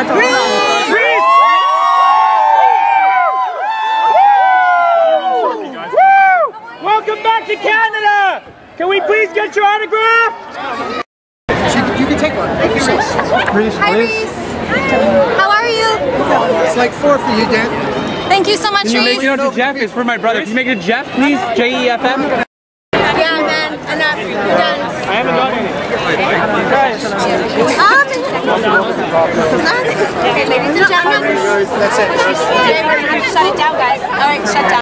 Welcome back to Canada! Can we please get your autograph? You can take one. Thank you, Reese. Reese, Hi, please. Reese. How are you? It's like four for you, Dan. Thank you so much, Can you Reese. make it out to Jeff? It's for my brother. Can you make it to Jeff, please? J E F M? Yeah, man. Enough. We're done. I haven't done any. Guys. Okay, ladies and gentlemen. That's it. Okay, we're gonna have to shut it down, guys. All right, shut down.